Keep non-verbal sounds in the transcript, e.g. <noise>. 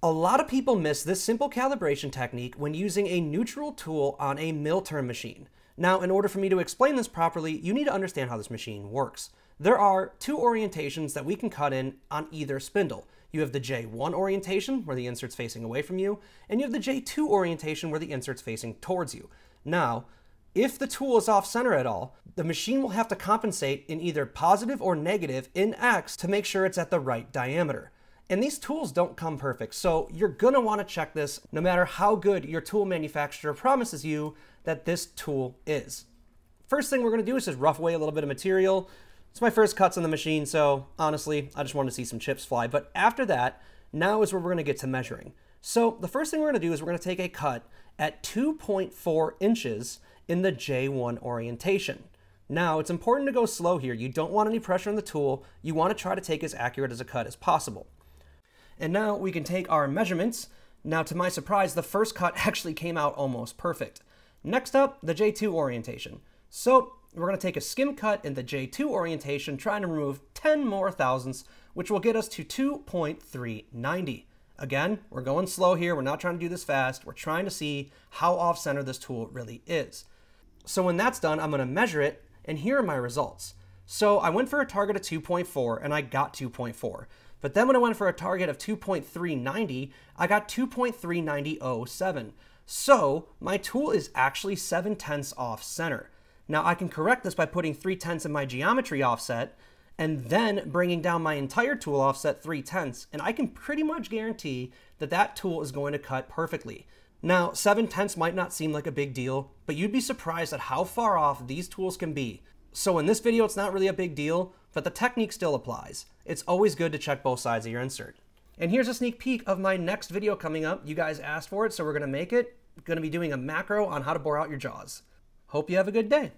A lot of people miss this simple calibration technique when using a neutral tool on a mill turn machine. Now, in order for me to explain this properly, you need to understand how this machine works. There are two orientations that we can cut in on either spindle. You have the J1 orientation, where the insert's facing away from you, and you have the J2 orientation, where the insert's facing towards you. Now, if the tool is off center at all, the machine will have to compensate in either positive or negative in X to make sure it's at the right diameter. And these tools don't come perfect, so you're gonna wanna check this no matter how good your tool manufacturer promises you that this tool is. First thing we're gonna do is just rough away a little bit of material. It's my first cuts on the machine, so honestly, I just wanted to see some chips fly. But after that, now is where we're gonna get to measuring. So the first thing we're gonna do is we're gonna take a cut at 2.4 inches in the J1 orientation. Now, it's important to go slow here. You don't want any pressure on the tool. You want to try to take as accurate as a cut as possible. And now we can take our measurements. Now, to my surprise, the first cut <laughs> actually came out almost perfect. Next up, the J2 orientation. So we're going to take a skim cut in the J2 orientation, trying to remove 10 more thousandths, which will get us to 2.390. Again, we're going slow here. We're not trying to do this fast. We're trying to see how off-center this tool really is. So when that's done, I'm going to measure it, and here are my results. So I went for a target of 2.4, and I got 2.4. But then when I went for a target of 2.390, I got 2.39007. So my tool is actually 7 tenths off center. Now I can correct this by putting 3 tenths in my geometry offset and then bringing down my entire tool offset 3 tenths. And I can pretty much guarantee that that tool is going to cut perfectly. Now, 7 tenths might not seem like a big deal, but you'd be surprised at how far off these tools can be. So in this video, it's not really a big deal, but the technique still applies. It's always good to check both sides of your insert. And here's a sneak peek of my next video coming up. You guys asked for it, so we're gonna make it. Gonna be doing a macro on how to bore out your jaws. Hope you have a good day.